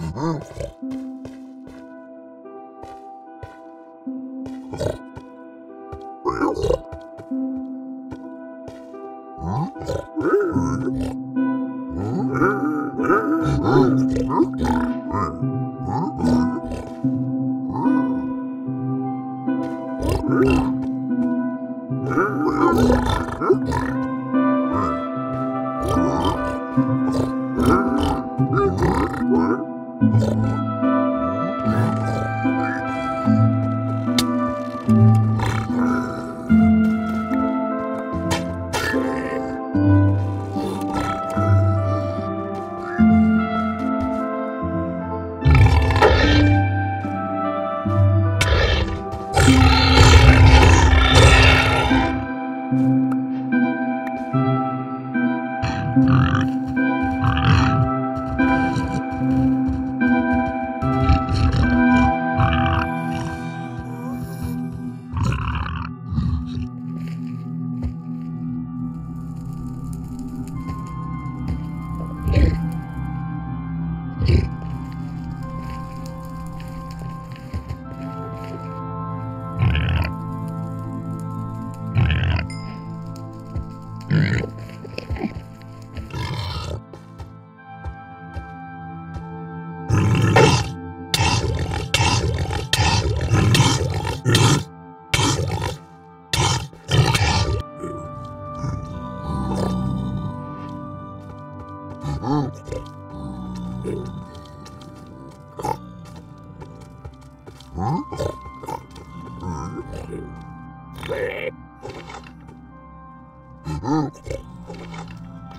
Mm-hmm. Mm-hmm.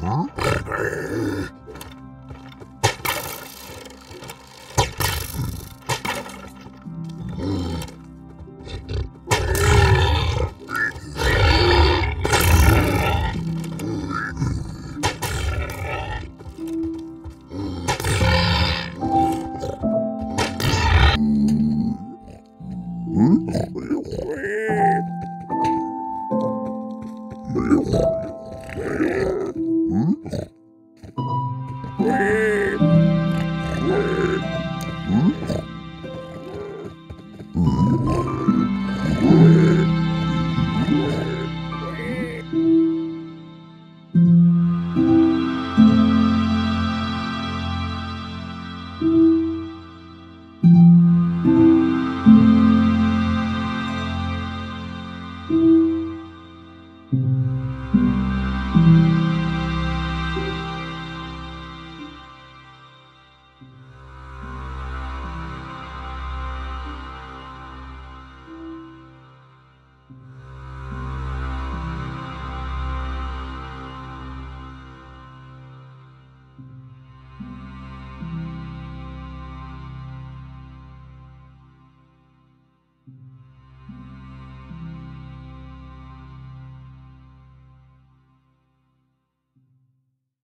Huh? Hmm?